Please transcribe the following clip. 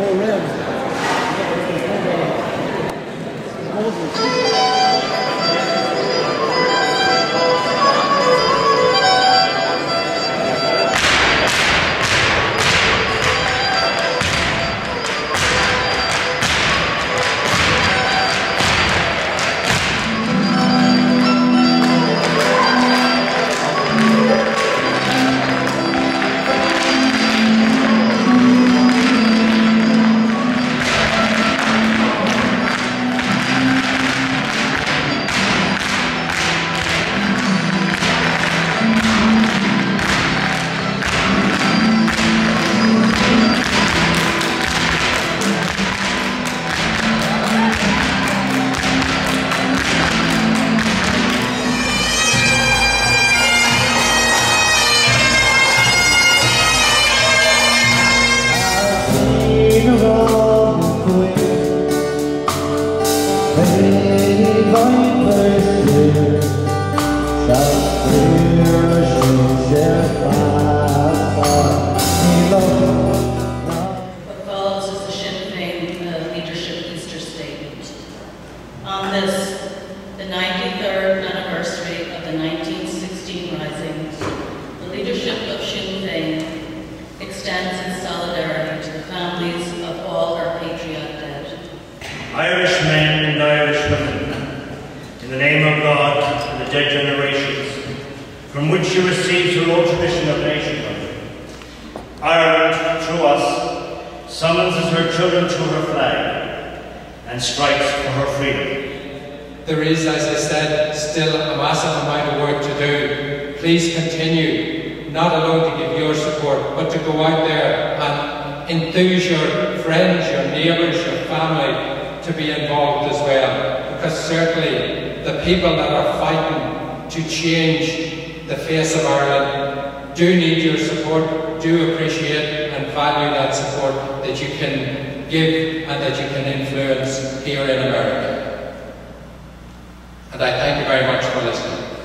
Go Rams! On this, the 93rd anniversary of the 1916 Rising, the leadership of Sinn Féin extends its solidarity to the families of all our patriot dead. Irish name of God and the dead generations, from which she receives her old tradition of nationhood. Ireland, through us, summonses her children to her flag and strikes for her freedom. There is, as I said, still a massive amount of work to do. Please continue, not alone to give your support, but to go out there and enthuse your friends, your neighbours, your family to be involved as well. Because certainly the people that are fighting to change the face of Ireland do need your support, do appreciate and value that support that you can give and that you can influence here in America. And I thank you very much for listening.